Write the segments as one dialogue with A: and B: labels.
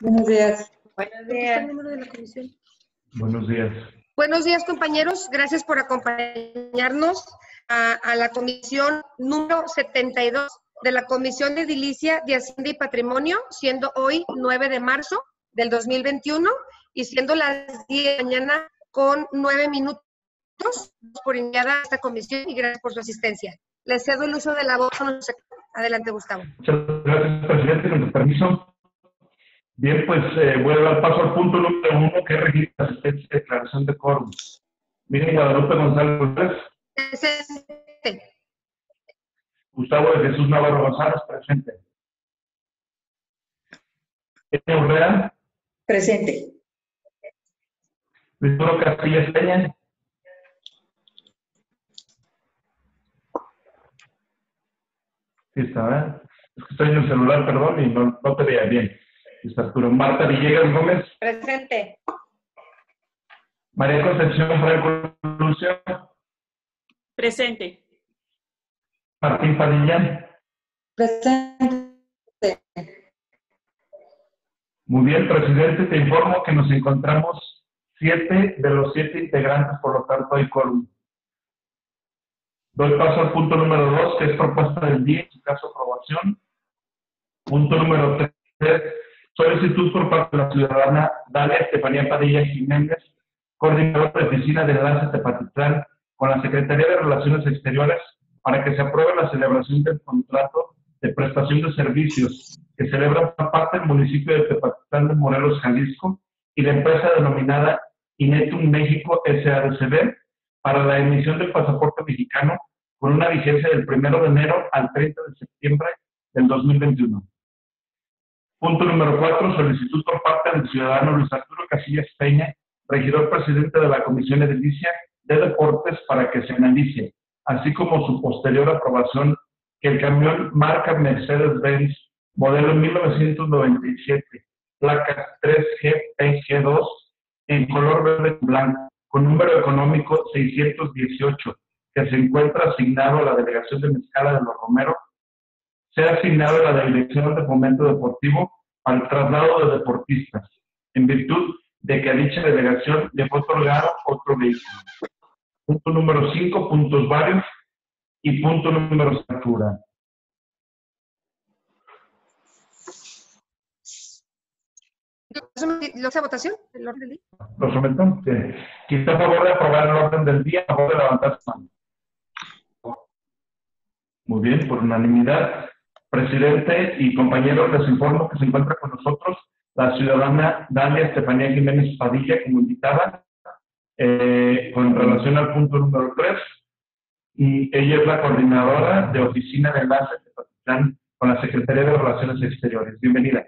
A: Buenos días.
B: Buenos
A: ¿Dónde está
B: días.
A: número de la comisión?
C: Buenos días.
B: Buenos días, compañeros. Gracias por acompañarnos a, a la comisión número 72 de la Comisión de Edilicia de Hacienda y Patrimonio, siendo hoy 9 de marzo del 2021 y siendo las 10 de la mañana con 9 minutos por iniciada esta comisión y gracias por su asistencia. Les cedo el uso de la voz. Adelante, Gustavo.
C: Muchas gracias, presidente, con permiso. Bien, pues eh, voy a dar paso al punto número uno, que es registro de asistencia y declaración de quórum. Miren, Guadalupe González González,
B: Presente.
C: Gustavo de Jesús Navarro González, presente. Enya Urrea,
A: Presente.
C: Luis Duro Castillas Peña. Sí está, ¿verdad? Es que estoy en el celular, perdón, y no, no te veía bien. Está Arturo. Marta Villegas Gómez,
B: Presente.
C: María Concepción Franco Lucio,
D: Presente.
C: Martín Padilla.
A: Presente.
C: Muy bien, presidente, te informo que nos encontramos siete de los siete integrantes, por lo tanto hay quórum. Doy paso al punto número dos, que es propuesta del día, en su caso aprobación. Punto número tres, solicitud por parte de la ciudadana Dalia Estefanía Padilla Jiménez, coordinadora de oficina de enlace Tepatitlán, con la Secretaría de Relaciones Exteriores, para que se apruebe la celebración del contrato de prestación de servicios que celebra por parte del municipio de Tepatitlán de Morelos, Jalisco, y la empresa denominada Inetum México SADCB para la emisión del pasaporte mexicano con una vigencia del 1 de enero al 30 de septiembre del 2021. Punto número 4. Solicitud por parte del ciudadano Luis Arturo Casillas Peña, regidor presidente de la Comisión Edilicia de Deportes, para que se analice, así como su posterior aprobación, que el camión marca Mercedes-Benz, modelo 1997, placa 3GPG2, en color verde blanco, con número económico 618, que se encuentra asignado a la delegación de Mezcala de los Romero, sea asignado a la Dirección de Fomento Deportivo al traslado de deportistas, en virtud de que a dicha delegación le fue otorgado otro vehículo. Punto número 5, puntos varios, y punto número factura.
B: ¿Lo hace a votación? ¿El orden del día?
C: ¿Lo someto? Sí. ¿Quién está a favor de aprobar el orden del día? A favor de levantar su mano. Muy bien, por unanimidad. Presidente y compañeros, les informo que se encuentra con nosotros la ciudadana Dalia Estefanía Jiménez Padilla como invitada eh, con relación al punto número 3. Y ella es la coordinadora de Oficina de Enlace de con la Secretaría de Relaciones Exteriores. Bienvenida.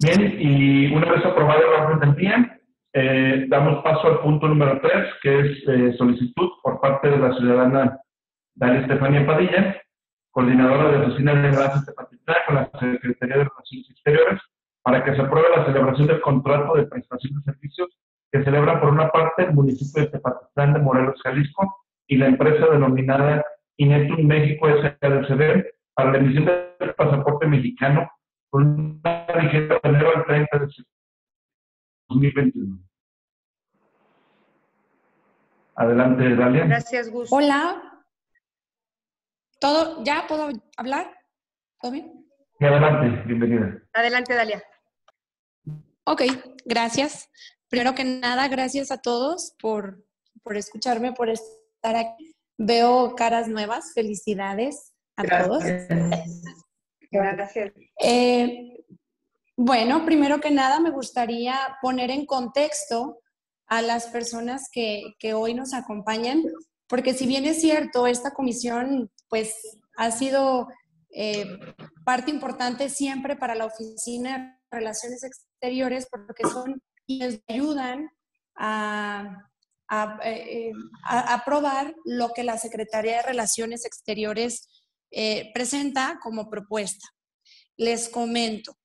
C: Bien, y una vez aprobado el orden del día, eh, damos paso al punto número 3, que es eh, solicitud por parte de la ciudadana Dalia Estefanía Padilla, coordinadora de Oficina de Enlaces de Patitlán con la Secretaría de Relaciones Exteriores, para que se apruebe la celebración del contrato de prestación de servicios que celebra por una parte el municipio de Tepatitlán de Morelos, Jalisco, y la empresa denominada Inetum México SADCB para la emisión del pasaporte mexicano con una vigencia de enero al 30 de septiembre de 2021. Adelante, Dalia.
B: Gracias, Gus.
E: Hola. ¿Todo? ¿Ya puedo hablar? ¿Todo bien?
C: Y adelante, bienvenida.
B: Adelante, Dalia.
E: Ok, gracias. Primero que nada, gracias a todos por, por escucharme, por estar aquí. Veo caras nuevas. Felicidades a todos.
B: Gracias.
E: Eh, bueno, primero que nada, me gustaría poner en contexto a las personas que, que hoy nos acompañan, porque si bien es cierto, esta comisión pues ha sido eh, parte importante siempre para la Oficina de Relaciones Exteriores, porque son quienes ayudan a, a, eh, a aprobar lo que la Secretaría de Relaciones Exteriores eh, presenta como propuesta. Les comento,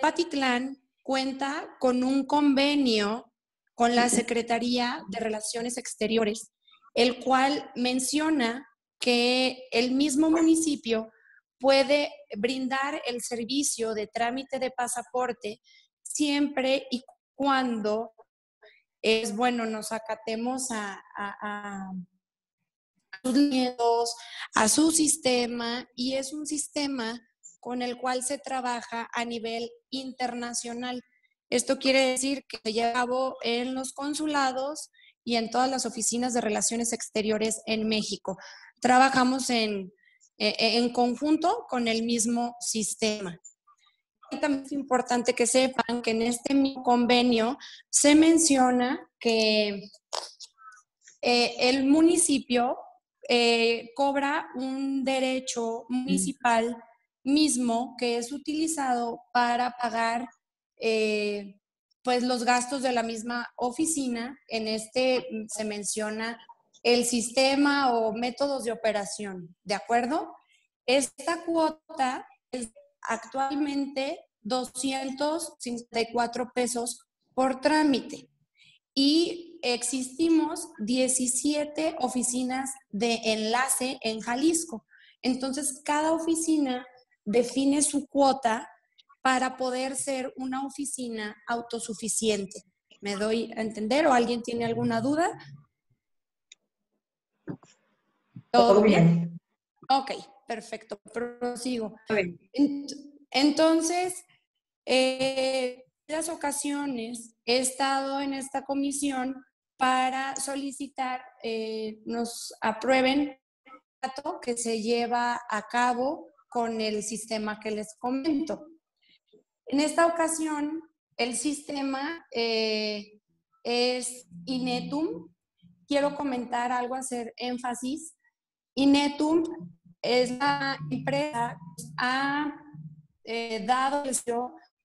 E: Patitlán cuenta con un convenio con la Secretaría de Relaciones Exteriores, el cual menciona que el mismo municipio puede brindar el servicio de trámite de pasaporte siempre y cuando es bueno, nos acatemos a, a, sus miedos, a su sistema, y es un sistema con el cual se trabaja a nivel internacional. Esto quiere decir que se lleva a cabo en los consulados y en todas las oficinas de relaciones exteriores en México. Trabajamos en, e, e, en conjunto con el mismo sistema. También es importante que sepan que en este mismo convenio se menciona que eh, el municipio eh, cobra un derecho municipal mismo que es utilizado para pagar eh, pues los gastos de la misma oficina. En este se menciona el sistema o métodos de operación, ¿de acuerdo? Esta cuota es actualmente 254 pesos por trámite y existimos 17 oficinas de enlace en Jalisco. Entonces, cada oficina define su cuota para poder ser una oficina autosuficiente. ¿Me doy a entender o alguien tiene alguna duda?
A: ¿Todo bien?
E: Ok, perfecto, prosigo. Entonces, eh, en las ocasiones he estado en esta comisión para solicitar eh, nos aprueben el que se lleva a cabo con el sistema que les comento. En esta ocasión, el sistema eh, es Inetum. Quiero comentar algo, hacer énfasis. Inetum es la empresa que ha eh, dado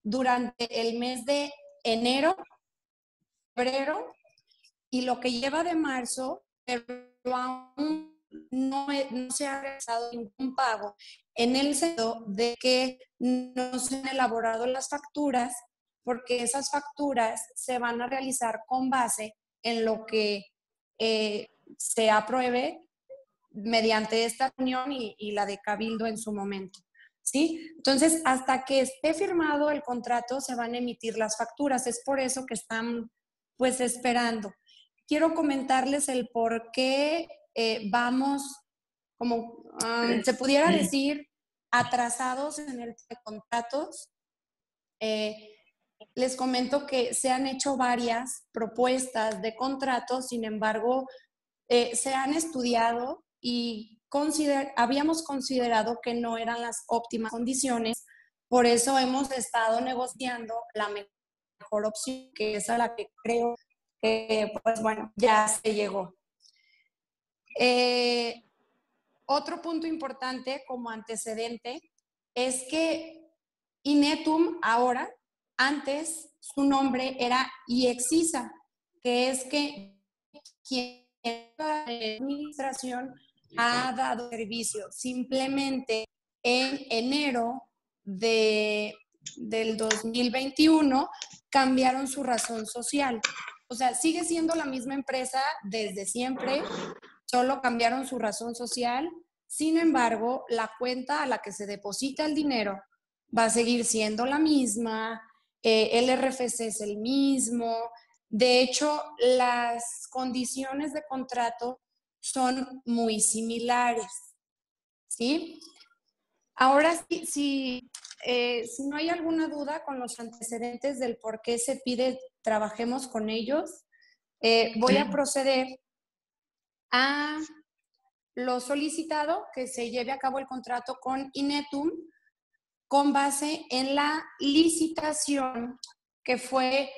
E: durante el mes de enero, febrero y lo que lleva de marzo, pero aún no, no se ha realizado ningún pago en el sentido de que no se han elaborado las facturas porque esas facturas se van a realizar con base en lo que eh, se apruebe mediante esta reunión y, la de Cabildo en su momento. ¿Sí? Entonces, hasta que esté firmado el contrato, se van a emitir las facturas. Es por eso que están, pues, esperando. Quiero comentarles el por qué eh, vamos, como se pudiera decir, atrasados en el de contratos. Eh, les comento que se han hecho varias propuestas de contratos, sin embargo, eh, se han estudiado y habíamos considerado que no eran las óptimas condiciones, por eso hemos estado negociando la mejor opción, que es a la que creo que, pues bueno, ya se llegó. Eh, otro punto importante como antecedente es que Inetum ahora, antes su nombre era IEXISA, que es que quien la administración ha dado servicio. Simplemente en enero de, del 2021 cambiaron su razón social. O sea, sigue siendo la misma empresa desde siempre, solo cambiaron su razón social. Sin embargo, la cuenta a la que se deposita el dinero va a seguir siendo la misma, eh, el RFC es el mismo. De hecho, las condiciones de contrato son muy similares. ¿Sí? Ahora sí, eh, si no hay alguna duda con los antecedentes del por qué se pide trabajemos con ellos, eh, voy a proceder a lo solicitado que se lleve a cabo el contrato con Inetum con base en la licitación que fue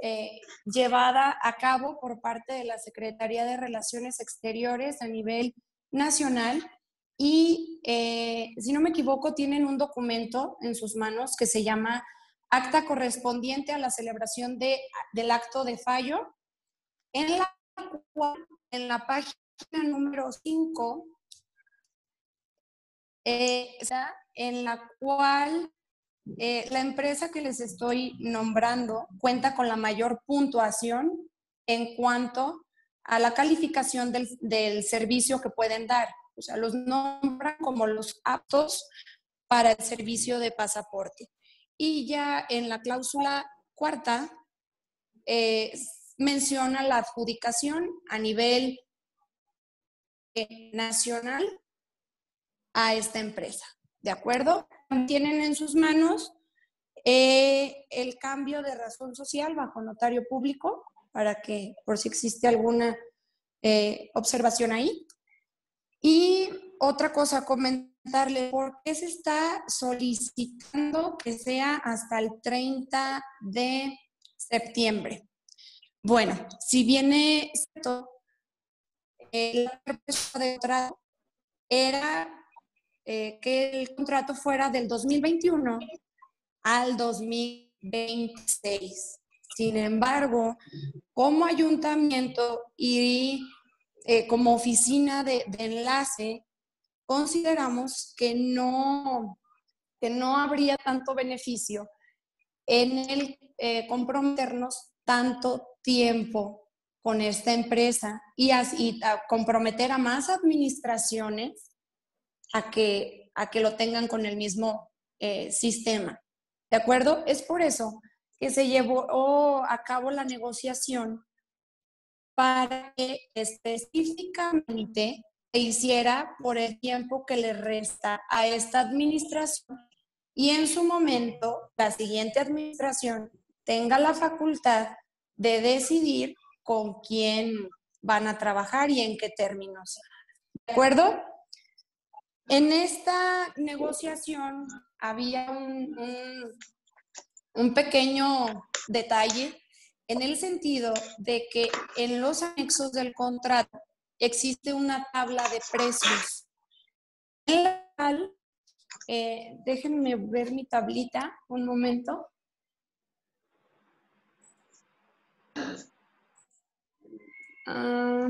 E: eh, llevada a cabo por parte de la Secretaría de Relaciones Exteriores a nivel nacional y, eh, si no me equivoco, tienen un documento en sus manos que se llama Acta correspondiente a la celebración de, del acto de fallo, en la, en la página número 5, eh, en la cual eh, la empresa que les estoy nombrando cuenta con la mayor puntuación en cuanto a la calificación del, del servicio que pueden dar. O sea, los nombran como los aptos para el servicio de pasaporte. Y ya en la cláusula cuarta eh, menciona la adjudicación a nivel nacional a esta empresa. ¿De acuerdo? Tienen en sus manos eh, el cambio de razón social bajo notario público para que, por si existe alguna observación ahí. Y otra cosa, comentarle, ¿por qué se está solicitando que sea hasta el 30 de septiembre? Bueno, si viene esto, el de contrato era eh, que el contrato fuera del 2021 al 2026. Sin embargo, como ayuntamiento y eh, como oficina de, enlace, consideramos que no, que no habría tanto beneficio en el eh, comprometernos tanto tiempo con esta empresa y, así, comprometer a más administraciones a que, a que lo tengan con el mismo eh, sistema. ¿De acuerdo? Es por eso que se llevó a cabo la negociación para que específicamente se hiciera por el tiempo que le resta a esta administración y en su momento la siguiente administración tenga la facultad de decidir con quién van a trabajar y en qué términos. ¿De acuerdo? En esta negociación había un, pequeño detalle en el sentido de que en los anexos del contrato existe una tabla de precios. Eh, déjenme ver mi tablita un momento. Ah,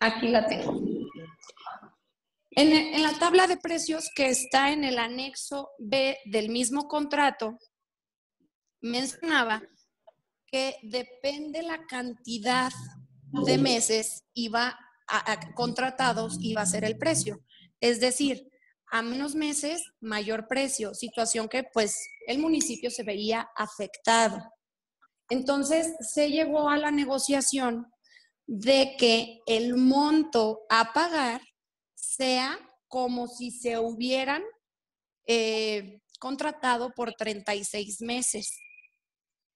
E: aquí la tengo. En, la tabla de precios que está en el anexo B del mismo contrato, mencionaba que depende la cantidad de meses iba contratados iba a ser el precio. Es decir, a menos meses, mayor precio, situación que pues el municipio se veía afectado. Entonces se llegó a la negociación de que el monto a pagar sea como si se hubieran eh, contratado por 36 meses.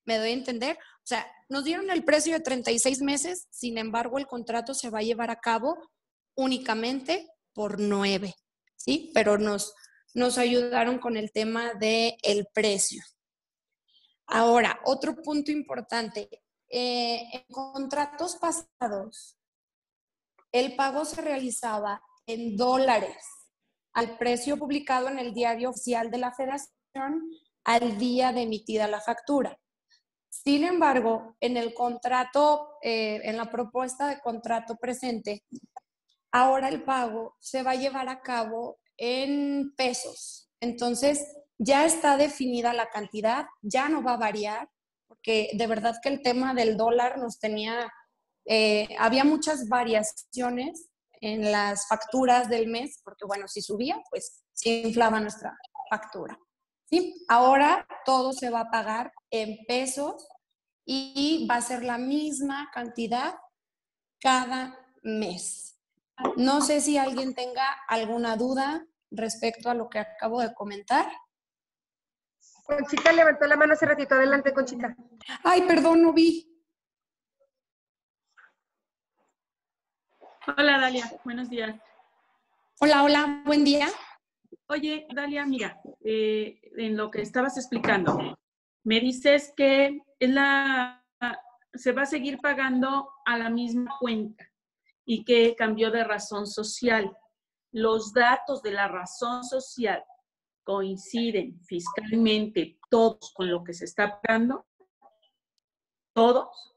E: ¿Me doy a entender? O sea, nos dieron el precio de 36 meses, sin embargo, el contrato se va a llevar a cabo únicamente por nueve, ¿sí? Pero nos, nos ayudaron con el tema del el precio. Ahora, otro punto importante. Eh, en contratos pasados, el pago se realizaba en dólares al precio publicado en el diario oficial de la federación al día de emitida la factura. Sin embargo, en el contrato, eh, en la propuesta de contrato presente, ahora el pago se va a llevar a cabo en pesos. Entonces, ya está definida la cantidad, ya no va a variar, porque de verdad que el tema del dólar nos tenía, eh, había muchas variaciones en las facturas del mes, porque bueno, si subía, pues se inflaba nuestra factura. ¿sí? Ahora todo se va a pagar en pesos y va a ser la misma cantidad cada mes. No sé si alguien tenga alguna duda respecto a lo que acabo de comentar.
B: Conchita levantó la mano hace ratito. Adelante, Conchita.
E: Ay, perdón, no vi.
D: Hola, Dalia. Buenos días.
E: Hola, hola. Buen día.
D: Oye, Dalia, mira, eh, en lo que estabas explicando, me dices que es la, se va a seguir pagando a la misma cuenta y que cambió de razón social. Los datos de la razón social coinciden fiscalmente todos con lo que se está pagando. ¿Todos?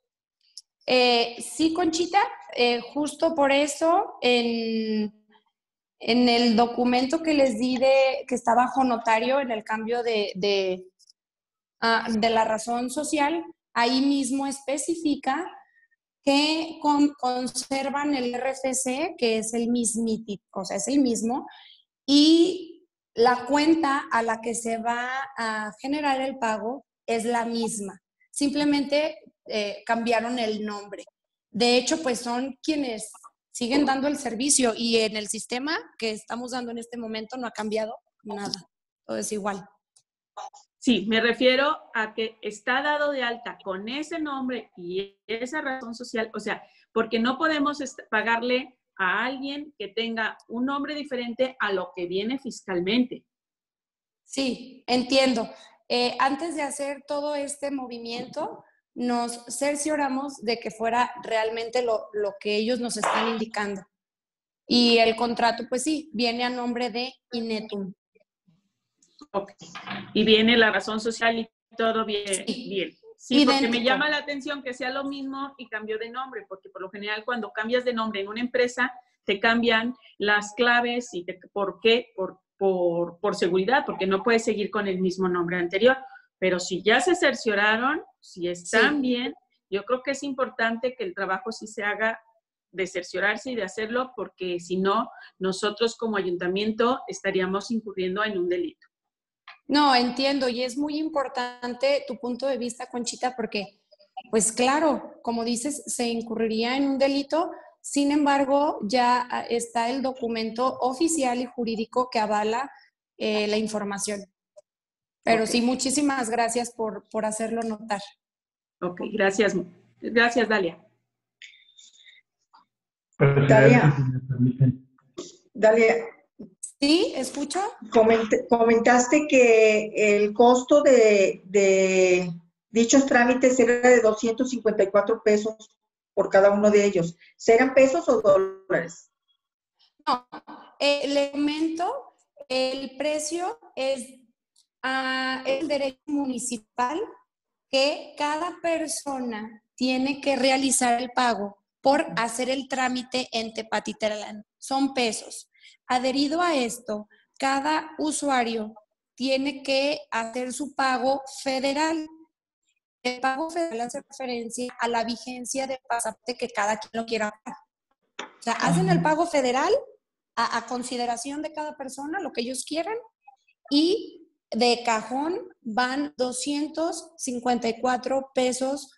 E: Eh, sí, Conchita, eh, justo por eso en, en, el documento que les di de, que está bajo notario en el cambio de, Ah, de la razón social, ahí mismo especifica que conservan el RFC, que es el o sea, es el mismo, y la cuenta a la que se va a generar el pago es la misma. Simplemente eh, cambiaron el nombre. De hecho, pues son quienes siguen dando el servicio y en el sistema que estamos dando en este momento no ha cambiado nada. Todo es igual.
D: Sí, me refiero a que está dado de alta con ese nombre y esa razón social, o sea, porque no podemos pagarle a alguien que tenga un nombre diferente a lo que viene fiscalmente.
E: Sí, entiendo. Eh, antes de hacer todo este movimiento, nos cercioramos de que fuera realmente lo, lo que ellos nos están indicando. Y el contrato, pues sí, viene a nombre de Inetum.
D: Y viene la razón social y todo bien. Sí. bien. Sí, porque me llama la atención que sea lo mismo y cambió de nombre, porque por lo general cuando cambias de nombre en una empresa, te cambian las claves y por qué, por, por, por, seguridad, porque no puedes seguir con el mismo nombre anterior. Pero si ya se cercioraron, si están bien, yo creo que es importante que el trabajo sí se haga de cerciorarse y de hacerlo, porque si no, nosotros como ayuntamiento estaríamos incurriendo en un delito.
E: No, entiendo, y es muy importante tu punto de vista, Conchita, porque, pues claro, como dices, se incurriría en un delito, sin embargo, ya ah, está el documento oficial y jurídico que avala eh, la información. Pero sí, muchísimas gracias por, por hacerlo notar.
D: Ok, gracias. Gracias, Dalia.
A: Dalia. Dalia,
E: Sí, escucho.
A: comentaste que el costo de, dichos trámites era de 254 pesos por cada uno de ellos. ¿Serán pesos o dólares?
E: No, le comento, el precio es uh, el derecho municipal que cada persona tiene que realizar el pago por hacer el trámite en Tepatitlán. Son pesos. Adherido a esto, cada usuario tiene que hacer su pago federal. El pago federal hace referencia a la vigencia del pasaporte que cada quien lo quiera pagar. O sea, hacen el pago federal a, a consideración de cada persona, lo que ellos quieran, y de cajón van 254 pesos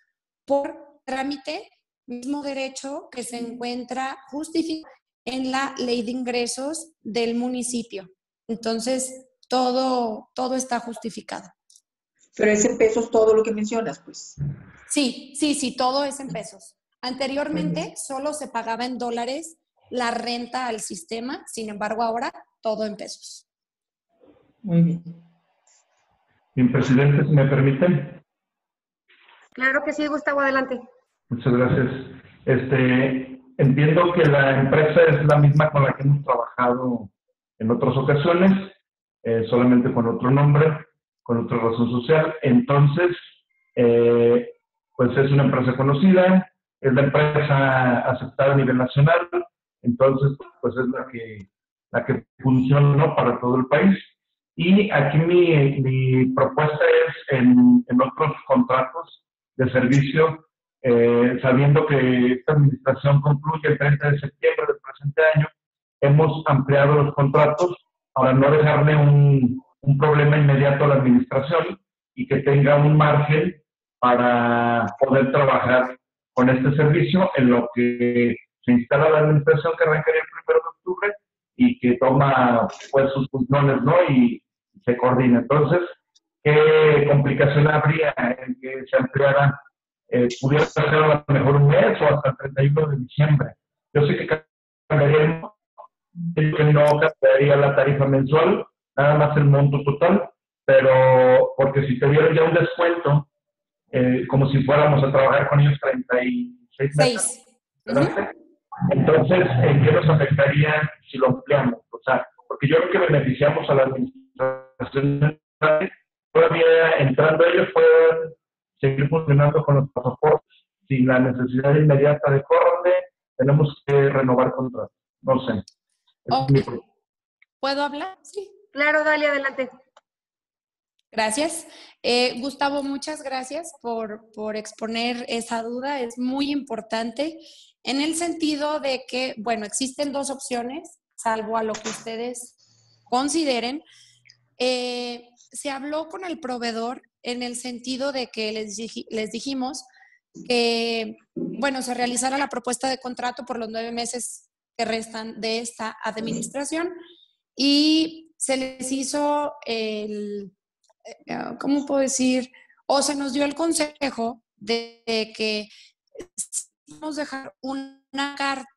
E: por trámite, mismo derecho que se encuentra justificado en la ley de ingresos del municipio. Entonces, todo, todo está justificado.
A: Pero es en pesos todo lo que mencionas, pues.
E: Sí, sí, sí, todo es en pesos. Anteriormente solo se pagaba en dólares la renta al sistema, sin embargo ahora todo en pesos.
A: Muy bien.
C: Bien, presidente, si me permiten.
B: Claro que sí, Gustavo, adelante.
C: Muchas gracias. Este, Entiendo que la empresa es la misma con la que hemos trabajado en otras ocasiones, eh, solamente con otro nombre, con otra razón social. Entonces, eh, pues es una empresa conocida, es la empresa aceptada a nivel nacional, entonces pues es la que, la que funciona para todo el país. Y aquí mi, mi propuesta es en, en otros contratos de servicio eh, sabiendo que esta administración concluye el 30 de septiembre del presente año, hemos ampliado los contratos para no dejarle un, un problema inmediato a la administración y que tenga un margen para poder trabajar con este servicio en lo que se instala la administración que arrancaría el 1 de octubre y que toma pues sus funciones ¿no? y se coordina. Entonces, ¿qué complicación habría en que se ampliara eh, pudiera ser a lo mejor un mes o hasta el 31 de diciembre. Yo sé que cambiaría, no cambiaría la tarifa mensual, nada más el monto total, pero porque si te dieron ya un descuento, eh, como si fuéramos a trabajar con ellos 36 meses, entonces, ¿en qué nos afectaría si lo ampliamos? O sea, porque yo creo que beneficiamos a la administración todavía entrando ellos pueden seguir funcionando con los pasaportes sin la necesidad inmediata de corte, tenemos que renovar contratos. No sé.
E: ¿Puedo hablar? Sí.
B: Claro, dale, adelante.
E: Gracias. Eh, Gustavo, muchas gracias por, por exponer esa duda. Es muy importante en el sentido de que, bueno, existen dos opciones, salvo a lo que ustedes consideren, eh, se habló con el proveedor en el sentido de que les, les dijimos que, bueno, se realizara la propuesta de contrato por los nueve meses que restan de esta administración y se les hizo el, eh, ¿cómo puedo decir? O se nos dio el consejo de que vamos dejar una carta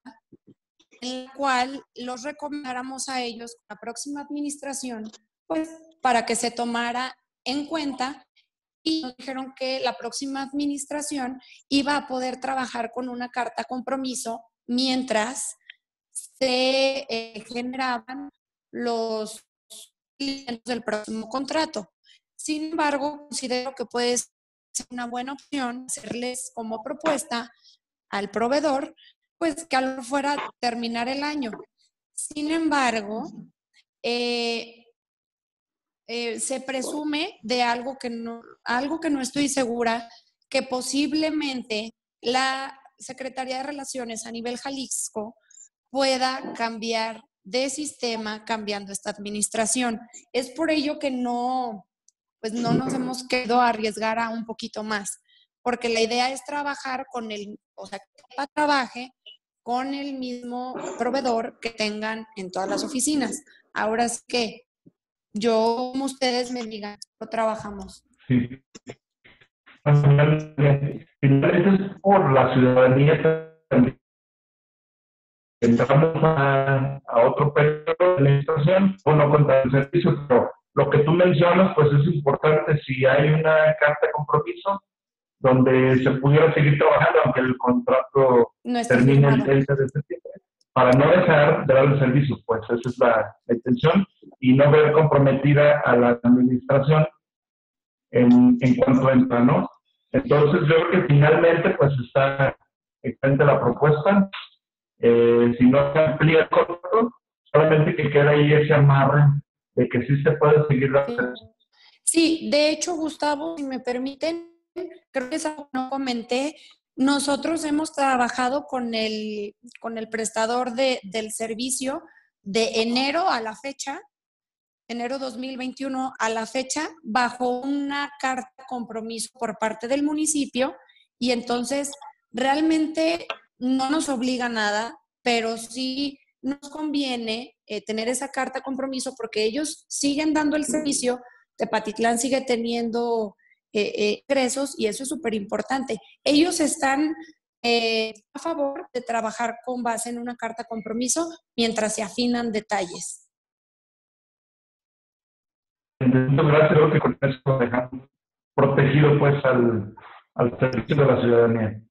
E: en la cual los recomendáramos a ellos, la próxima administración, pues para que se tomara en cuenta y nos dijeron que la próxima administración iba a poder trabajar con una carta compromiso mientras se eh, generaban los clientes del próximo contrato. Sin embargo, considero que puede ser una buena opción hacerles como propuesta al proveedor, pues que a lo fuera terminar el año. Sin embargo, eh, eh, se presume de algo que, no, algo que no estoy segura, que posiblemente la Secretaría de Relaciones a nivel Jalisco pueda cambiar de sistema cambiando esta administración. Es por ello que no, pues no nos hemos quedado a arriesgar a un poquito más, porque la idea es trabajar con el, o sea, que trabaje con el mismo proveedor que tengan en todas las oficinas. Ahora es que yo, como ustedes me digan, lo trabajamos. Sí.
C: Es por la ciudadanía entramos a, a otro periodo de la administración, no contra el servicio, pero lo que tú mencionas, pues es importante si hay una carta de compromiso donde se pudiera seguir trabajando aunque el contrato termine el 30 de septiembre, para no dejar de dar el servicio, pues esa es la, intención, y no ver comprometida a la administración en, en cuanto entra, ¿no? Entonces yo creo que finalmente pues está excelente la propuesta, eh, si no se amplía el contrato, solamente que queda ahí ese amarre de que sí se puede seguir la
E: Sí, de hecho, Gustavo, si me permiten, creo que eso no comenté, nosotros hemos trabajado con el, con el prestador de, del servicio de enero a la fecha, enero 2021 a la fecha, bajo una carta compromiso por parte del municipio y entonces realmente no nos obliga nada, pero sí nos conviene eh, tener esa carta compromiso porque ellos siguen dando el servicio, Tepatitlán sigue teniendo eh, eh, ingresos y eso es súper importante. Ellos están a favor de trabajar con base en una carta compromiso mientras se afinan detalles.
C: Gracias, creo que con eso dejamos protegido pues al, al servicio de la ciudadanía.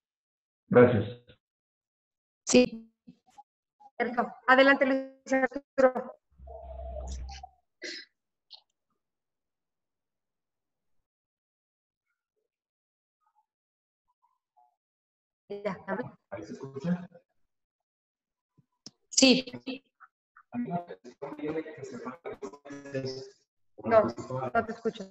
C: Gracias.
B: Sí. Adelante, Luis
E: ¿Ahí se escucha? Sí.
B: No, no te escucho.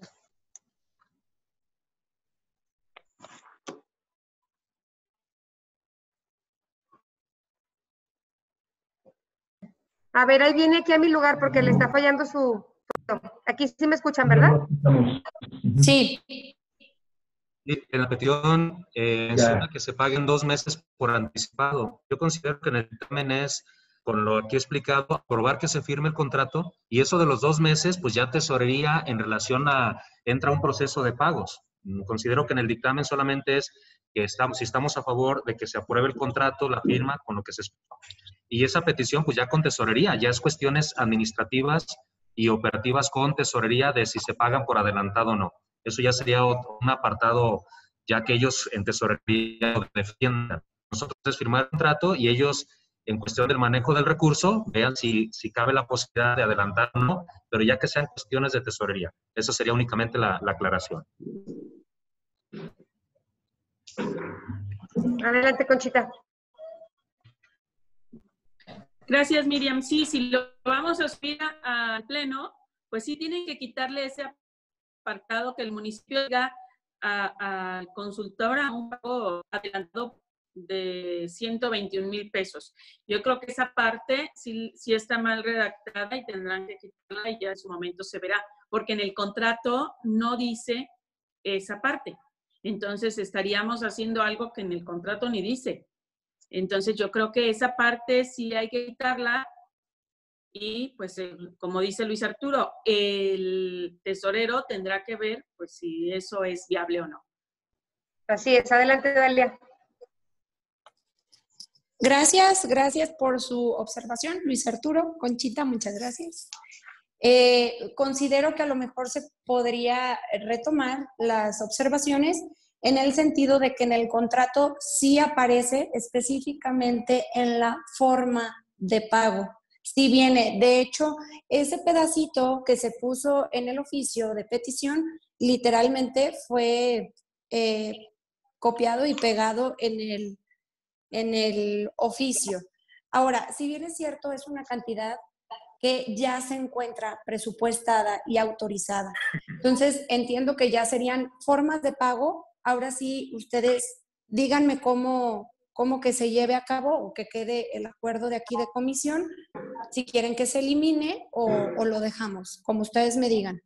B: A ver, ahí viene aquí a mi lugar porque le está fallando su... Aquí sí me escuchan, ¿verdad?
E: Sí.
F: En la petición eh, que se paguen dos meses por anticipado. Yo considero que en el dictamen es, con lo aquí explicado, aprobar que se firme el contrato y eso de los dos meses, pues ya tesorería en relación a, entra un proceso de pagos. Considero que en el dictamen solamente es que estamos, si estamos a favor de que se apruebe el contrato, la firma, con lo que se y esa petición pues ya con tesorería, ya es cuestiones administrativas y operativas con tesorería de si se pagan por adelantado o no. Eso ya sería un apartado ya que ellos en tesorería lo defiendan. Nosotros es firmar un contrato y ellos en cuestión del manejo del recurso vean si, si cabe la posibilidad de adelantar o no, pero ya que sean cuestiones de tesorería. Esa sería únicamente la, la aclaración.
B: Adelante, Conchita.
D: Gracias, Miriam. Sí, si lo vamos a subir al pleno, pues sí tienen que quitarle ese que el municipio al consultor a un pago adelantado de 121 mil pesos. Yo creo que esa parte sí, sí, está mal redactada y tendrán que quitarla y ya en su momento se verá, porque en el contrato no dice esa parte. Entonces estaríamos haciendo algo que en el contrato ni dice. Entonces yo creo que esa parte sí hay que quitarla y pues como dice Luis Arturo, el tesorero tendrá que ver pues si eso es viable o no.
B: Así es, adelante Dalia.
E: Gracias, gracias por su observación, Luis Arturo. Conchita, muchas gracias. Eh, considero que a lo mejor se podría retomar las observaciones en el sentido de que en el contrato sí aparece específicamente en la forma de pago. Sí viene, de hecho, ese pedacito que se puso en el oficio de petición literalmente fue eh, copiado y pegado en el, en el oficio. Ahora, si bien es cierto, es una cantidad que ya se encuentra presupuestada y autorizada. Entonces, entiendo que ya serían formas de pago. Ahora sí, ustedes díganme cómo, cómo que se lleve a cabo o que quede el acuerdo de aquí de comisión, si quieren que se elimine o, o lo dejamos, como ustedes me digan.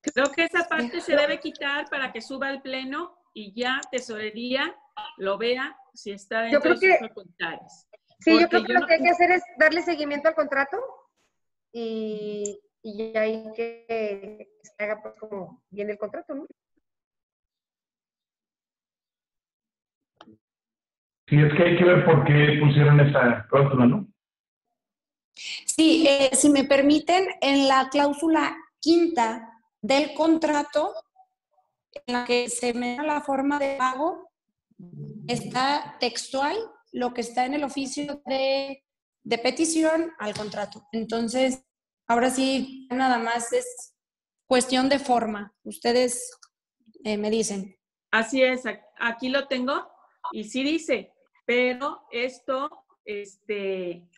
D: Creo que esa parte se debe quitar para que suba al pleno y ya tesorería lo vea si está dentro
B: creo
D: de
B: que,
D: sus facultades.
B: Sí, yo creo que lo que hay que hacer es darle seguimiento al contrato y, y ahí que se haga pues como viene el contrato, ¿no?
C: Sí, es que hay que ver por qué pusieron esa cláusula, ¿no?
E: Sí, eh, si me permiten, en la cláusula quinta del contrato, en la que se me da la forma de pago, está textual lo que está en el oficio de, de petición al contrato. Entonces, ahora sí, nada más es cuestión de forma. Ustedes eh, me dicen.
D: Así es, aquí lo tengo y sí dice, pero esto, este,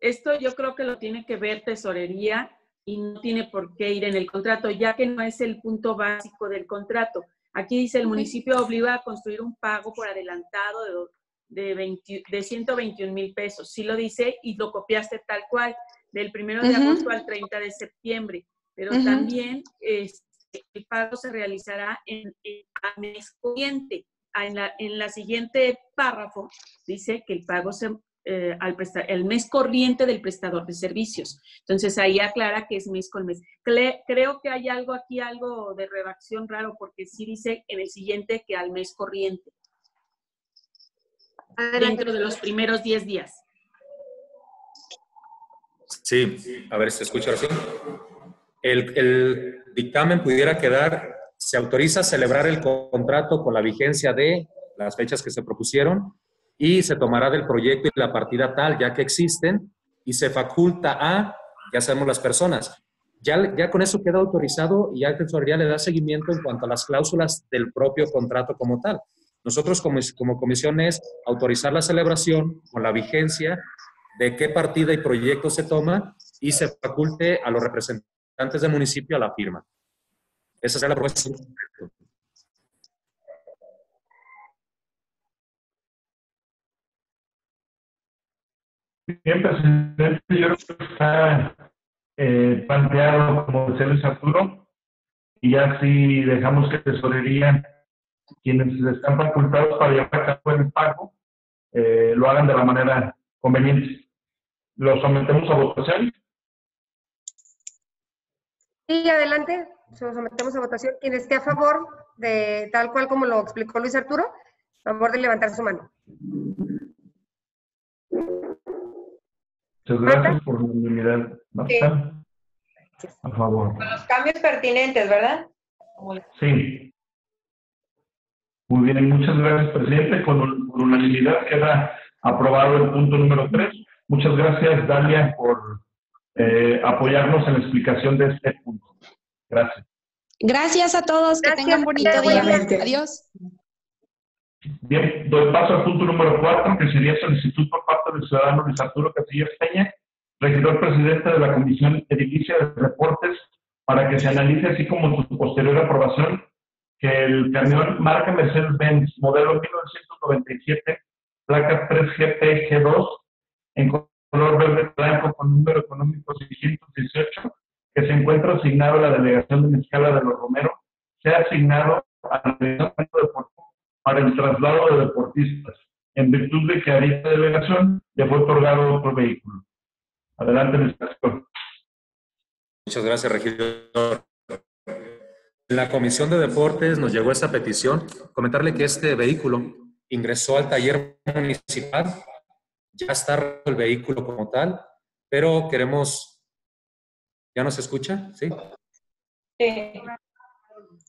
D: esto yo creo que lo tiene que ver tesorería y no tiene por qué ir en el contrato, ya que no es el punto básico del contrato. Aquí dice, el municipio obliga a construir un pago por adelantado de, de, de 121 mil pesos. Sí lo dice y lo copiaste tal cual, del primero de agosto al 30 de septiembre. Pero también este, el pago se realizará en, a mes corriente. En la, en la siguiente párrafo dice que el pago se eh, al el mes corriente del prestador de servicios. Entonces ahí aclara que es mes con mes. creo que hay algo aquí, algo de redacción raro, porque sí dice en el siguiente que al mes corriente. Dentro de los primeros 10 días.
F: Sí, a ver, ¿se escucha así? El, el dictamen pudiera quedar, se autoriza a celebrar el contrato con la vigencia de las fechas que se propusieron y se tomará del proyecto y la partida tal, ya que existen, y se faculta a, ya sabemos las personas. Ya, ya con eso queda autorizado y ya tesorería le da seguimiento en cuanto a las cláusulas del propio contrato como tal. Nosotros como, como comisión es autorizar la celebración con la vigencia de qué partida y proyecto se toma y se faculte a los representantes del municipio a la firma. Esa será la propuesta.
C: Bien, presidente, yo creo que está eh, planteado como decía Luis Arturo, y ya si dejamos que tesorería, quienes están facultados para llevar a cabo el pago, eh, lo hagan de la manera conveniente. ¿Lo sometemos a votación?
B: Sí, adelante. Lo sometemos a votación. Quien esté a favor de tal cual como lo explicó Luis Arturo, a favor de levantar su mano.
C: Muchas gracias por la unanimidad. Sí. A favor.
G: Con los cambios pertinentes, ¿verdad?
C: Sí. Muy bien, muchas gracias, presidente. Con, por unanimidad queda aprobado el punto número 3. Muchas gracias, Dalia, por eh, apoyarnos en la explicación de este punto. Gracias.
E: Gracias a todos. Que tengan bonito día. Adiós.
C: Bien, doy paso al punto número cuatro, que sería solicitud por parte del ciudadano Luis Arturo Casillas Peña, regidor presidente de la Comisión Edilicia de Reportes, para que se analice, así como su posterior aprobación, que el camión marca Mercedes-Benz, modelo 1997, placa 3GPG2, en color verde blanco con número económico 618 que se encuentra asignado a la delegación de Mezcala de los Romero, sea asignado al departamento para el traslado de deportistas, en virtud de que a esta delegación le fue otorgado otro vehículo. Adelante,
F: Muchas gracias, regidor. La Comisión de Deportes nos llegó esta petición. Comentarle que este vehículo ingresó al taller municipal. Ya está el vehículo como tal, pero queremos... ¿Ya nos escucha? Sí. Sí.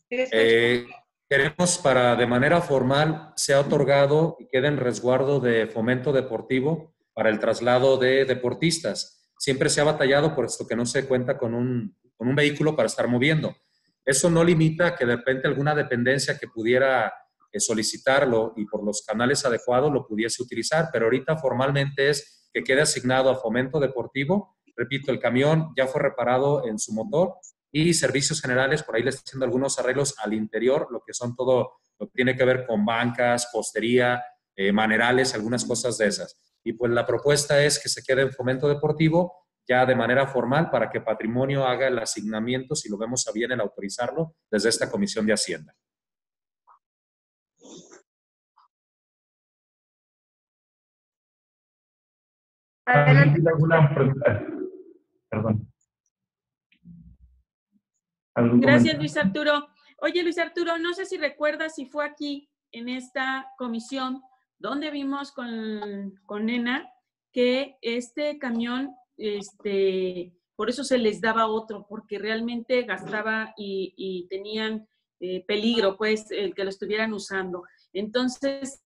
F: Eh, queremos para de manera formal sea otorgado y quede en resguardo de fomento deportivo para el traslado de deportistas. Siempre se ha batallado por esto que no se cuenta con un, con un vehículo para estar moviendo. Eso no limita que de repente alguna dependencia que pudiera solicitarlo y por los canales adecuados lo pudiese utilizar, pero ahorita formalmente es que quede asignado a fomento deportivo. Repito, el camión ya fue reparado en su motor y servicios generales, por ahí le estoy haciendo algunos arreglos al interior, lo que son todo lo que tiene que ver con bancas, postería, eh, manerales, algunas cosas de esas. Y pues la propuesta es que se quede en fomento deportivo ya de manera formal para que Patrimonio haga el asignamiento, si lo vemos a bien, el autorizarlo desde esta Comisión de Hacienda.
D: Perdón. Gracias, Luis Arturo. Oye, Luis Arturo, no sé si recuerdas si fue aquí, en esta comisión, donde vimos con, con Nena que este camión este, por eso se les daba otro, porque realmente gastaba y, tenían eh, peligro, pues, el que lo estuvieran usando. Entonces,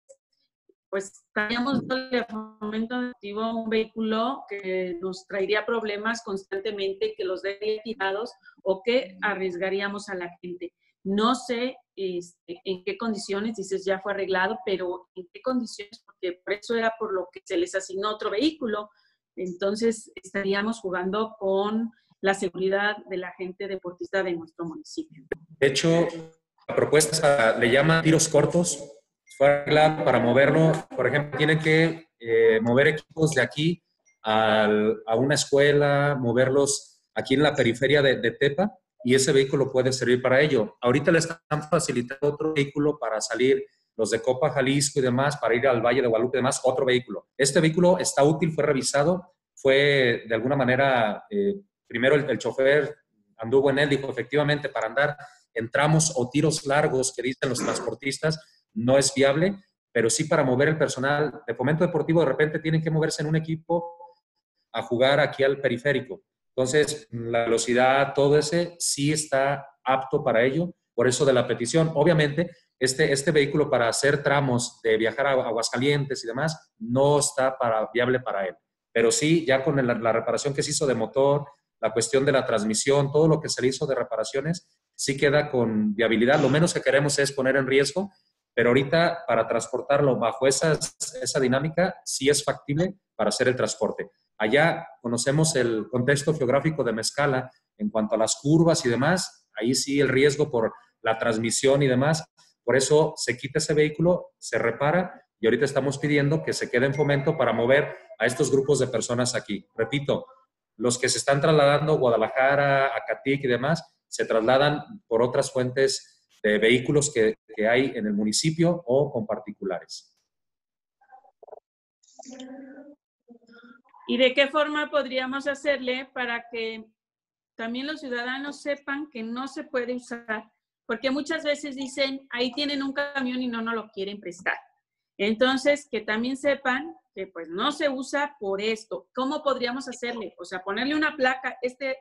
D: pues, estaríamos dándole fomento activo un vehículo que nos traería problemas constantemente, que los dejaría tirados o que arriesgaríamos a la gente. No sé este, en qué condiciones, dices ya fue arreglado, pero en qué condiciones, porque por eso era por lo que se les asignó otro vehículo, entonces arestaríamos jugando con la seguridad de la gente deportista de nuestro municipio.
F: De hecho, la propuesta le llama tiros cortos. Arreglado para moverlo. Por ejemplo, tiene que eh, mover equipos de aquí a una escuela, moverlos aquí en la periferia de, de Tepa y ese vehículo puede servir para ello. Ahorita le están facilitando otro vehículo para salir los de Copa Jalisco y demás, para ir al Valle de Guadalupe y demás, otro vehículo. Este vehículo está útil, fue revisado, fue de alguna manera, eh, primero el, chofer anduvo en él, dijo efectivamente para andar en tramos o tiros largos que dicen los transportistas no es viable, pero sí para mover el personal de fomento deportivo de repente tienen que moverse en un equipo a jugar aquí al periférico. Entonces, la velocidad, todo ese sí está apto para ello, por eso de la petición. Obviamente, este, este vehículo para hacer tramos de viajar a Aguascalientes y demás no está para, viable para él. Pero sí, ya con la, reparación que se hizo de motor, la cuestión de la transmisión, todo lo que se le hizo de reparaciones, sí queda con viabilidad. Lo menos que queremos es poner en riesgo, pero ahorita para transportarlo bajo esa dinámica sí es factible para hacer el transporte. Allá conocemos el contexto geográfico de Mezcala en cuanto a las curvas y demás, ahí sí el riesgo por la transmisión y demás por eso se quita ese vehículo, se repara y ahorita estamos pidiendo que se quede en fomento para mover a estos grupos de personas aquí. Repito, los que se están trasladando Guadalajara, a Catic y demás, se trasladan por otras fuentes de vehículos que, que hay en el municipio o con particulares.
D: ¿Y de qué forma podríamos hacerle para que también los ciudadanos sepan que no se puede usar porque muchas veces dicen, ahí tienen un camión y no nos lo quieren prestar. Entonces, que también sepan que pues no se usa por esto. ¿Cómo podríamos hacerle? O sea, ponerle una placa, este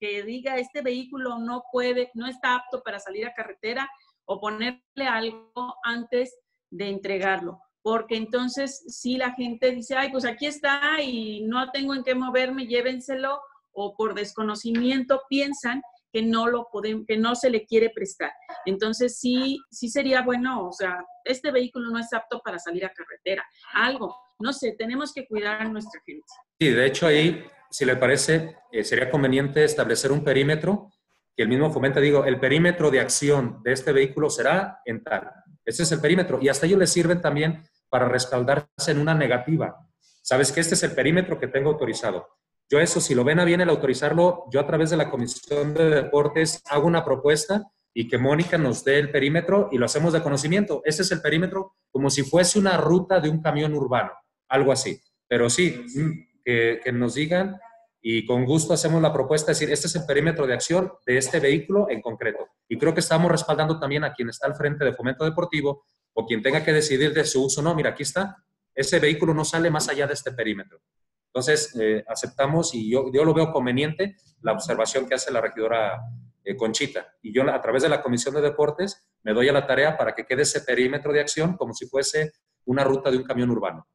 D: que diga este vehículo no puede, no está apto para salir a carretera o ponerle algo antes de entregarlo. Porque entonces si la gente dice, ay, pues aquí está y no tengo en qué moverme, llévenselo, o por desconocimiento piensan que no lo podemos, que no se le quiere prestar. Entonces sí, sí sería bueno, o sea, este vehículo no es apto para salir a carretera, algo, no sé, tenemos que cuidar a nuestra gente.
F: Sí, de hecho ahí, si le parece, eh, sería conveniente establecer un perímetro que el mismo fomenta, digo, el perímetro de acción de este vehículo será en tal. Ese es el perímetro y hasta ellos les sirven también para respaldarse en una negativa sabes que este es el perímetro que tengo autorizado. Yo eso, si lo ven a bien el autorizarlo, yo a través de la Comisión de Deportes hago una propuesta y que Mónica nos dé el perímetro y lo hacemos de conocimiento. Ese es el perímetro como si fuese una ruta de un camión urbano, algo así. Pero sí, mm, que, nos digan y con gusto hacemos la propuesta de decir, este es el perímetro de acción de este vehículo en concreto. Y creo que estamos respaldando también a quien está al frente de Fomento Deportivo o quien tenga que decidir de su uso. No, mira, aquí está, ese vehículo no sale más allá de este perímetro. Entonces, eh, aceptamos y yo, yo, lo veo conveniente la observación que hace la regidora eh, Conchita. Y yo, a través de la Comisión de Deportes, me doy a la tarea para que quede ese perímetro de acción como si fuese una ruta de un camión urbano.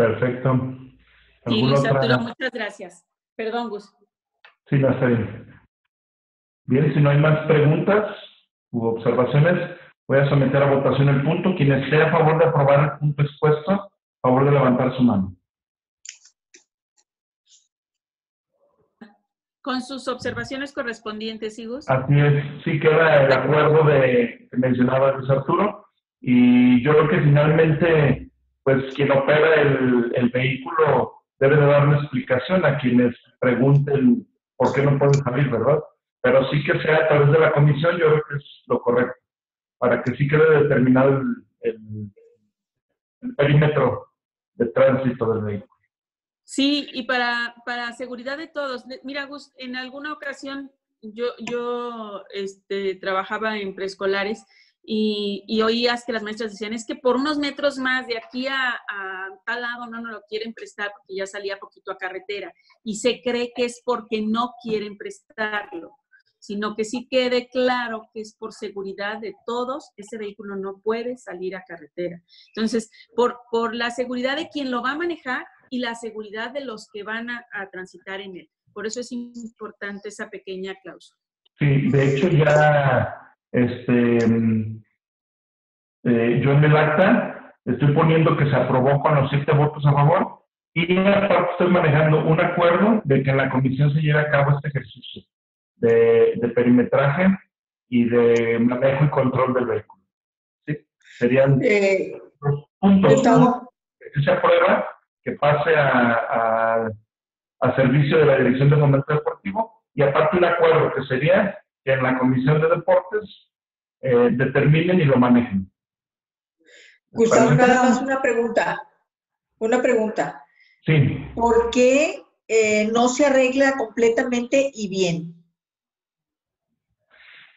C: Perfecto.
D: Sí, Luis Arturo, muchas gracias. Perdón, Gus.
C: Sí, no, está bien. Bien, si no hay más preguntas u observaciones, voy a someter a votación el punto. Quien esté a favor de aprobar el punto expuesto, favor de levantar su mano.
D: Con sus observaciones correspondientes, Igus.
C: Así es, sí queda el acuerdo de, que mencionaba Luis Arturo. Y yo creo que finalmente, pues quien opera el, vehículo debe de dar una explicación a quienes pregunten por qué no pueden salir, ¿verdad? Pero sí que sea a través de la comisión, yo creo que es lo correcto, para que sí quede determinado el, el, el perímetro de tránsito del vehículo.
D: Sí, y para, para seguridad de todos. Mira, Gus, en alguna ocasión yo, yo este, trabajaba en preescolares y, y, oías que las maestras decían, es que por unos metros más de aquí a, a, tal lado no nos lo quieren prestar porque ya salía poquito a carretera. Y se cree que es porque no quieren prestarlo sino que sí quede claro que es por seguridad de todos, ese vehículo no puede salir a carretera. Entonces, por, por la seguridad de quien lo va a manejar y la seguridad de los que van a, a transitar en él. Por eso es importante esa pequeña cláusula.
C: Sí, de hecho ya, este, eh, yo en el acta estoy poniendo que se aprobó con los siete votos a favor y aparte estoy manejando un acuerdo de que en la comisión se lleve a cabo este ejercicio de, de, perimetraje y de manejo y control del vehículo. ¿Sí? Serían
A: Eh,
C: los puntos.
A: Gustavo.
C: Que se aprueba, que pase a, a, a servicio de la Dirección de Fomento Deportivo y aparte un acuerdo que sería que en la Comisión de Deportes eh, determinen y lo manejen.
A: Gustavo, nada más una pregunta. Una pregunta.
C: Sí,
A: ¿Por qué eh, no se arregla completamente y bien?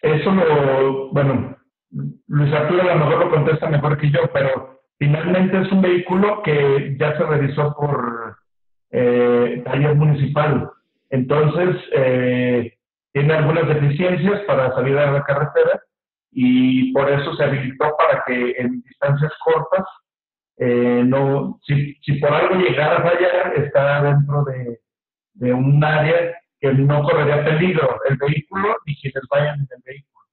C: eso lo, bueno, Luis Arturo a lo mejor lo contesta mejor que yo, pero finalmente es un vehículo que ya se revisó por eh, taller municipal. Entonces, eh, tiene algunas deficiencias para salir a la carretera y por eso se habilitó para que en distancias cortas, eh, no, si, si por algo llegara a fallar, está dentro de, un área que no correría peligro el vehículo ni quienes vayan en el vehículo.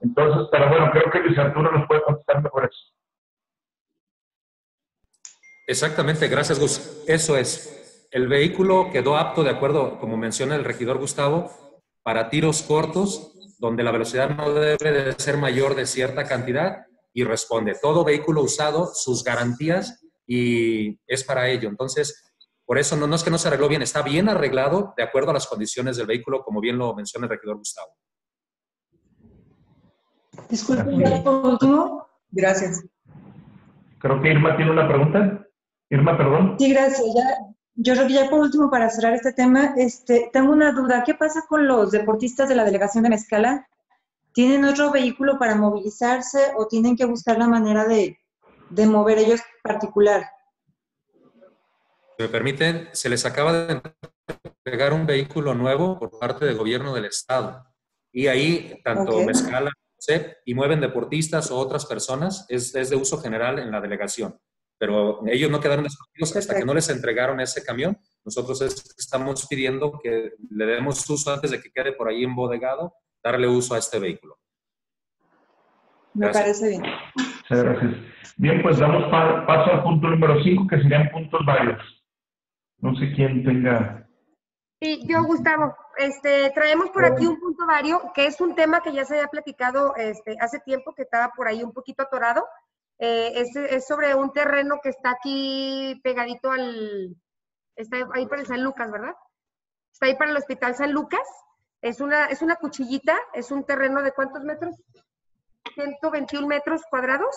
C: Entonces, pero bueno, creo que Luis Arturo nos puede contestar mejor eso.
F: Exactamente, gracias Gus. Eso es. El vehículo quedó apto, de acuerdo, como menciona el regidor Gustavo, para tiros cortos, donde la velocidad no debe de ser mayor de cierta cantidad y responde. Todo vehículo usado, sus garantías y es para ello. Entonces, por eso no, no es que no se arregló bien, está bien arreglado de acuerdo a las condiciones del vehículo, como bien lo menciona el regidor Gustavo.
A: Disculpen, último. Gracias.
C: Creo que Irma tiene una pregunta. Irma, perdón.
H: Sí, gracias. Ya, yo creo que ya por último, para cerrar este tema, este, tengo una duda. ¿Qué pasa con los deportistas de la delegación de Mezcala? ¿Tienen otro vehículo para movilizarse o tienen que buscar la manera de, de mover ellos particular?
F: Si me permiten, se les acaba de entregar un vehículo nuevo por parte del gobierno del estado. Y ahí, tanto
H: Ok.
F: Mezcala, y mueven deportistas o otras personas, es, es de uso general en la delegación. Pero ellos no quedaron excluidos hasta que no les entregaron ese camión. Nosotros es- estamos pidiendo que le demos uso antes de que quede por ahí embodegado, darle uso a este vehículo.
H: Me
F: Gracias.
H: parece bien.
C: Muchas gracias. Bien, pues damos pa- paso al punto número 5, que serían puntos varios. No sé quién tenga.
B: Sí, yo, Gustavo, este, traemos por aquí un punto vario, que es un tema que ya se había platicado este, hace tiempo, que estaba por ahí un poquito atorado, Eh, es, es sobre un terreno que está aquí pegadito al, está ahí para el San Lucas, ¿verdad? Está ahí para el Hospital San Lucas. Es una, es una cuchillita, es un terreno de cuántos metros? 121 metros cuadrados.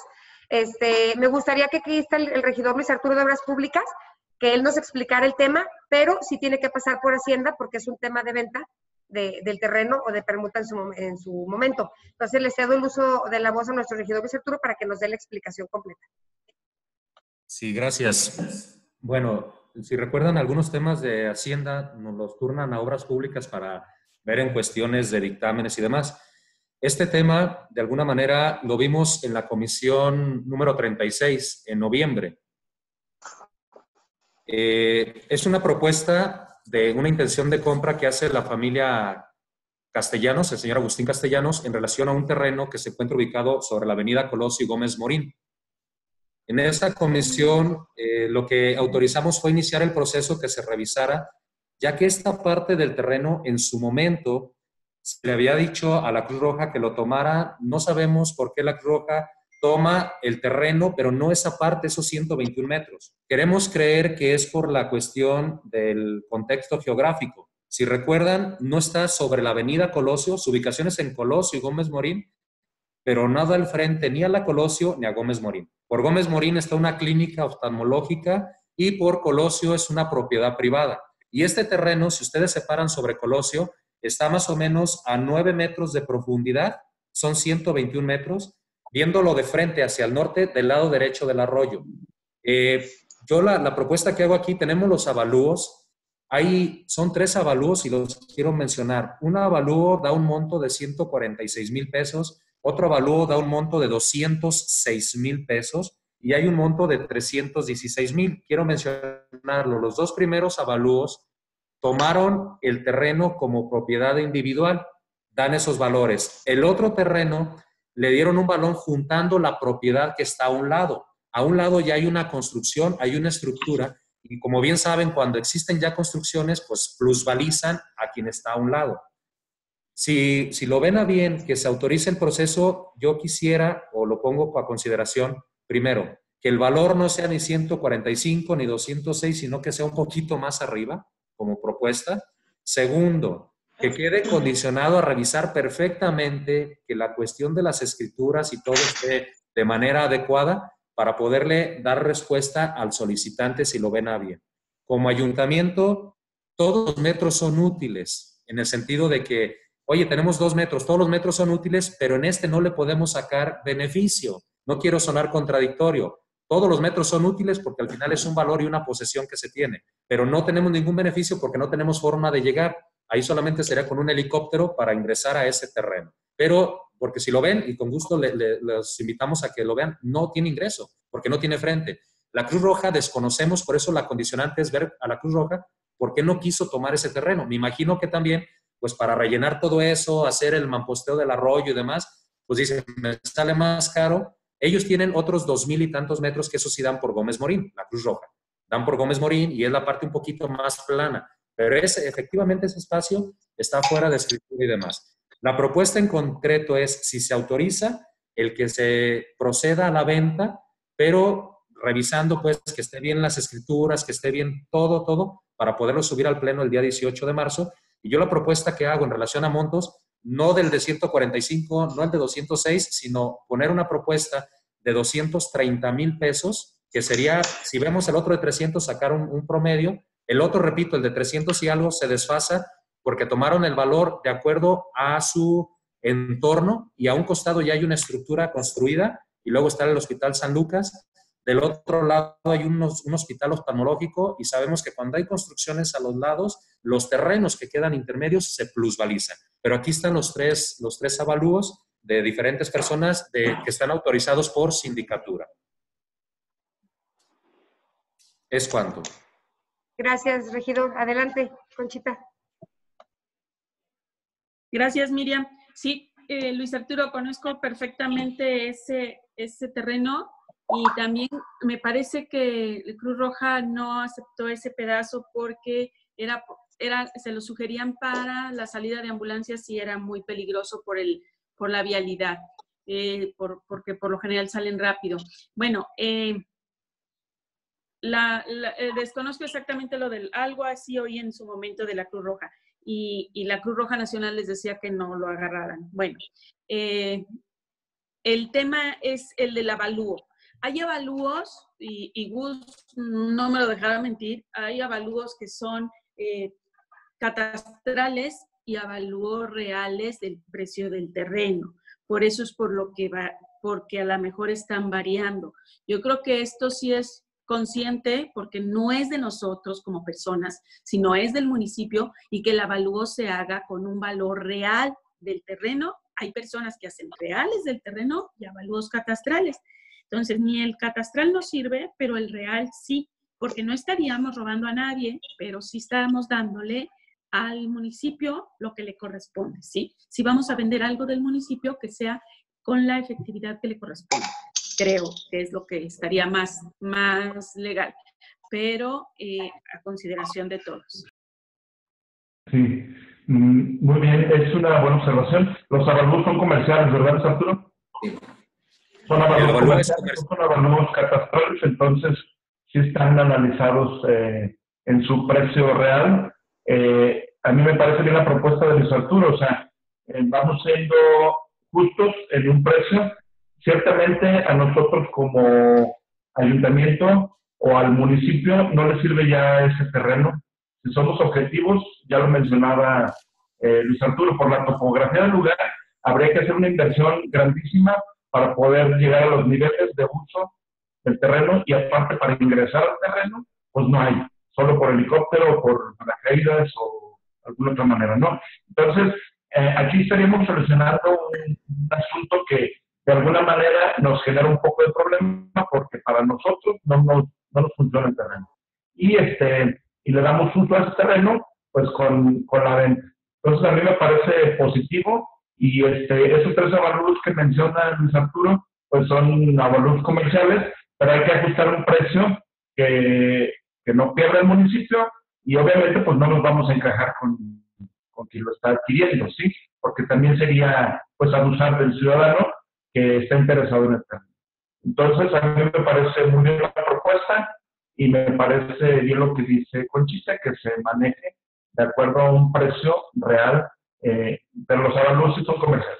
B: Este, me gustaría que aquí está el, el regidor Luis Arturo de Obras Públicas, que él nos explicara el tema, pero sí tiene que pasar por Hacienda porque es un tema de venta de- del terreno o de permuta en su, en su momento. Entonces le cedo el uso de la voz a nuestro regidor Luis Arturo para que nos dé la explicación completa.
F: Sí, gracias. Bueno, si recuerdan algunos temas de Hacienda, nos los turnan a obras públicas para ver en cuestiones de dictámenes y demás. Este tema, de alguna manera, lo vimos en la comisión número 36 en noviembre. Eh, es una propuesta de una intención de compra que hace la familia Castellanos, el señor Agustín Castellanos, en relación a un terreno que se encuentra ubicado sobre la avenida Colosio Gómez Morín. En esa comisión, eh, lo que autorizamos fue iniciar el proceso que se revisara, ya que esta parte del terreno en su momento se le había dicho a la Cruz Roja que lo tomara. No sabemos por qué la Cruz Roja toma el terreno, pero no esa parte, esos 121 metros. Queremos creer que es por la cuestión del contexto geográfico. Si recuerdan, no está sobre la avenida Colosio, su ubicación es en Colosio y Gómez Morín, pero nada al frente ni a la Colosio ni a Gómez Morín. Por Gómez Morín está una clínica oftalmológica y por Colosio es una propiedad privada. Y este terreno, si ustedes se paran sobre Colosio, está más o menos a 9 metros de profundidad, son 121 metros, viéndolo de frente hacia el norte del lado derecho del arroyo. Eh, yo la, propuesta que hago aquí, tenemos los avalúos, hay, son tres avalúos y los quiero mencionar. Un avalúo da un monto de 146 mil pesos, otro avalúo da un monto de 206 mil pesos y hay un monto de 316 mil. Quiero mencionarlo. Los dos primeros avalúos tomaron el terreno como propiedad individual, dan esos valores. El otro terreno le dieron un balón juntando la propiedad que está a un lado. A un lado ya hay una construcción, hay una estructura y como bien saben, cuando existen ya construcciones, pues plusvalizan a quien está a un lado. Si, si lo ven a bien que se autorice el proceso, yo quisiera, o lo pongo a consideración, primero, que el valor no sea ni 145 ni 206, sino que sea un poquito más arriba como propuesta. Segundo, que quede condicionado a revisar perfectamente que la cuestión de las escrituras y todo esté de manera adecuada para poderle dar respuesta al solicitante si lo ven a bien. Como ayuntamiento, todos los metros son útiles, en el sentido de que, oye, tenemos dos metros, todos los metros son útiles, pero en este no le podemos sacar beneficio. No quiero sonar contradictorio. Todos los metros son útiles porque al final es un valor y una posesión que se tiene, pero no tenemos ningún beneficio porque no tenemos forma de llegar. Ahí solamente sería con un helicóptero para ingresar a ese terreno. Pero, porque si lo ven, y con gusto le, los invitamos a que lo vean, no tiene ingreso, porque no tiene frente. La Cruz Roja desconocemos, por eso la condicionante es ver a la Cruz Roja, por qué no quiso tomar ese terreno. Me imagino que también, pues para rellenar todo eso, hacer el mamposteo del arroyo y demás, pues dice, me sale más caro. Ellos tienen otros dos mil y tantos metros que eso sí dan por Gómez Morín, la Cruz Roja. Dan por Gómez Morín y es la parte un poquito más plana. Pero ese, efectivamente ese espacio está fuera de escritura y demás. La propuesta en concreto es si se autoriza el que se proceda a la venta, pero revisando pues que esté bien las escrituras, que esté bien todo, todo, para poderlo subir al pleno el día 18 de marzo. Y yo la propuesta que hago en relación a montos, no del de 145, no el de 206, sino poner una propuesta de 230 mil pesos, que sería, si vemos el otro de 300, sacar un promedio. El otro, repito, el de 300 y algo se desfasa porque tomaron el valor de acuerdo a su entorno y a un costado ya hay una estructura construida y luego está el Hospital San Lucas. Del otro lado hay unos, un hospital oftalmológico y sabemos que cuando hay construcciones a los lados, los terrenos que quedan intermedios se plusvalizan. Pero aquí están los tres, los tres avalúos de diferentes personas que están autorizados por sindicatura. Es cuanto.
B: Gracias, regidor. Adelante, Conchita.
D: Gracias, Miriam. Sí, eh, Luis Arturo, conozco perfectamente ese, ese terreno y también me parece que Cruz Roja no aceptó ese pedazo porque era, era, se lo sugerían para la salida de ambulancias y era muy peligroso por, el, por la vialidad. eh, por, porque por lo general salen rápido. Bueno, eh, la, eh, desconozco exactamente lo del algo así hoy en su momento de la Cruz Roja y, la Cruz Roja Nacional les decía que no lo agarraran. Bueno, eh, el tema es el del avalúo. Hay avalúos, y, y, Gus no me lo dejará mentir, hay avalúos que son eh, catastrales y avalúos reales del precio del terreno. Por eso es por lo que va, porque a lo mejor están variando. Yo creo que esto sí es consciente porque no es de nosotros como personas, sino es del municipio y que el avalúo se haga con un valor real del terreno. Hay personas que hacen reales del terreno y avalúos catastrales. Entonces, ni el catastral nos sirve, pero el real sí, porque no estaríamos robando a nadie, pero sí estábamos dándole al municipio lo que le corresponde, ¿sí? Si vamos a vender algo del municipio, que sea con la efectividad que le corresponde creo que es lo que estaría más, más legal, pero eh, a consideración de todos.
C: Sí, mm, muy bien, es una buena observación. Los avalúos son comerciales, ¿verdad, Arturo? Sí. Son avalúos comerciales, son avalúos catastrales, entonces sí están analizados eh, en su precio real. Eh, a mí me parece bien la propuesta de Luis Arturo, o sea, eh, vamos siendo justos en un precio Ciertamente a nosotros como ayuntamiento o al municipio no le sirve ya ese terreno. Si somos objetivos, ya lo mencionaba eh, Luis Arturo, por la topografía del lugar, habría que hacer una inversión grandísima para poder llegar a los niveles de uso del terreno y aparte para ingresar al terreno, pues no hay, solo por helicóptero o por paracaídas o alguna otra manera, ¿no? Entonces, eh, aquí estaríamos solucionando un, un asunto que de alguna manera nos genera un poco de problema porque para nosotros no nos, no nos funciona el terreno. Y, este, y le damos uso a ese terreno pues con, con la venta. Entonces a mí me parece positivo y este, esos tres avalúos que menciona Luis Arturo pues son avalúos comerciales, pero hay que ajustar un precio que, que no pierda el municipio y obviamente pues no nos vamos a encajar con, con quien lo está adquiriendo, ¿sí? Porque también sería pues abusar del ciudadano que está interesado en el tema. Entonces, a mí me parece muy bien la propuesta y me parece bien lo que dice Conchita, que se maneje de acuerdo a un precio real, eh, pero los son comerciales.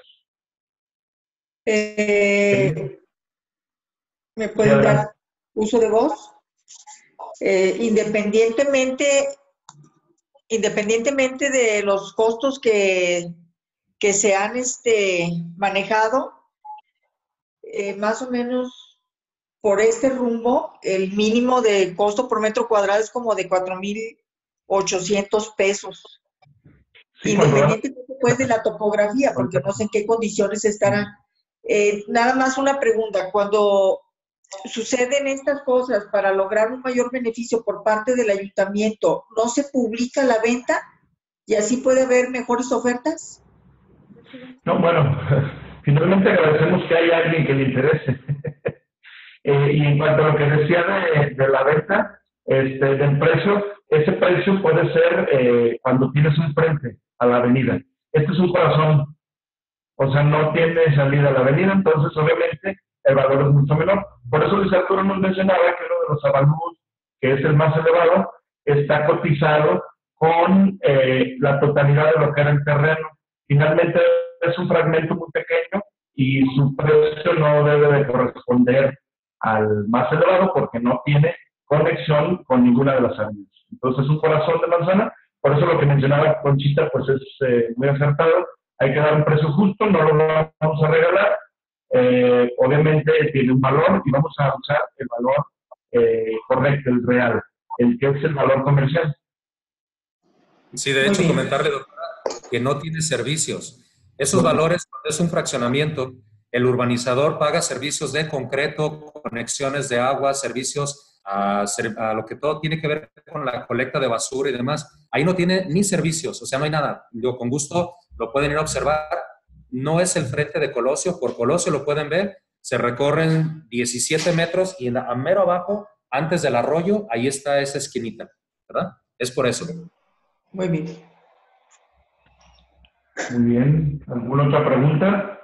A: Eh, ¿Me pueden dar uso de voz? Eh, independientemente, independientemente de los costos que, que se han este, manejado, eh, más o menos por este rumbo, el mínimo de costo por metro cuadrado es como de 4.800 pesos. Independientemente pues, de la topografía, porque no sé en qué condiciones estará. Eh, nada más una pregunta, cuando suceden estas cosas para lograr un mayor beneficio por parte del ayuntamiento, ¿no se publica la venta y así puede haber mejores ofertas?
C: No, bueno, finalmente agradecemos que haya alguien que le interese. Eh, y en cuanto a lo que decía de, la venta, este, del precio, ese precio puede ser eh, cuando tienes un frente a la avenida. Este es un corazón, o sea, no tiene salida a la avenida, entonces obviamente el valor es mucho menor. Por eso Luis Arturo nos mencionaba que uno de los avalúos, que es el más elevado, está cotizado con eh, la totalidad de lo que era el terreno. Finalmente es un fragmento muy pequeño y su precio no debe de corresponder al más elevado porque no tiene conexión con ninguna de las avenidas. Entonces, es un corazón de manzana, por eso lo que mencionaba Conchita, pues es eh, muy acertado. Hay que dar un precio justo, no lo vamos a regalar. Eh, obviamente tiene un valor y vamos a usar el valor eh, correcto, el real, el que es el valor comercial.
F: Sí, de hecho, comentarle, doctora, que no tiene servicios. Esos valores, es un fraccionamiento, el urbanizador paga servicios de concreto, conexiones de agua, servicios a, lo que todo tiene que ver con la colecta de basura y demás. Ahí no tiene ni servicios, o sea, no hay nada. Yo con gusto lo pueden ir a observar. No es el frente de Colosio, por Colosio lo pueden ver. Se recorren 17 metros y a mero abajo, antes del arroyo, ahí está esa esquinita, ¿verdad? Es por eso.
A: Muy bien.
C: Muy bien. ¿Alguna otra pregunta?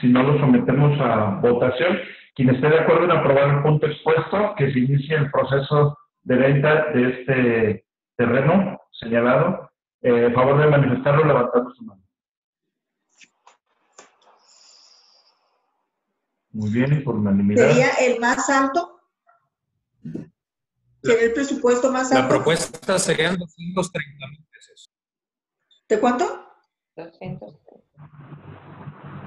C: Si no, lo sometemos a votación. Quien esté de acuerdo en aprobar el punto expuesto, que se inicie el proceso de venta de este terreno señalado, eh, favor de manifestarlo levantando su mano. Muy bien, y por unanimidad.
A: ¿Sería el más alto? ¿Sería el presupuesto más alto?
F: La propuesta serían 230 mil pesos.
A: ¿De cuánto?
G: 200.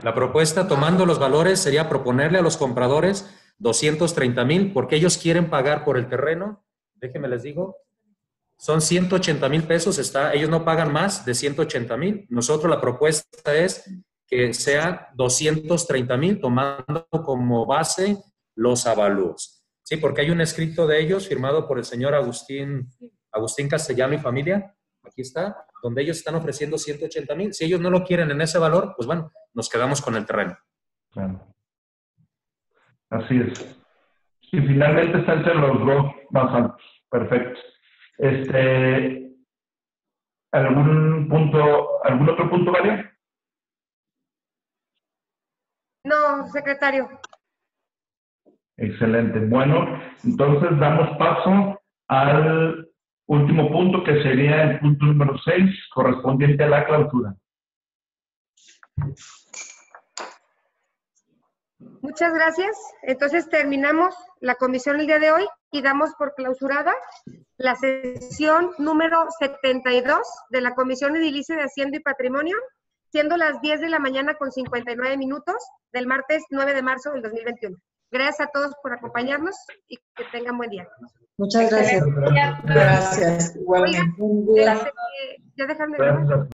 F: La propuesta, tomando los valores, sería proponerle a los compradores 230 mil, porque ellos quieren pagar por el terreno. Déjenme les digo, son 180 mil pesos, está, ellos no pagan más de 180 mil. Nosotros la propuesta es que sea 230 mil, tomando como base los avalúos. Sí, porque hay un escrito de ellos firmado por el señor Agustín, Agustín Castellano y familia, aquí está, donde ellos están ofreciendo 180 mil. Si ellos no lo quieren en ese valor, pues bueno, nos quedamos con el terreno.
C: Claro. Así es. Y finalmente está entre los dos más altos. Perfecto. Este, ¿Algún punto, algún otro punto, María?
B: No, secretario.
C: Excelente. Bueno, entonces damos paso al último punto, que sería el punto número 6, correspondiente a la clausura.
B: Muchas gracias. Entonces terminamos la comisión el día de hoy y damos por clausurada la sesión número 72 de la Comisión Edilicia de Hacienda y Patrimonio, siendo las 10 de la mañana con 59 minutos del martes 9 de marzo del 2021. Gracias a todos por acompañarnos y que tengan buen día.
H: Muchas gracias.
A: Gracias. Igualmente.
B: Oiga, ya déjame
C: Gracias.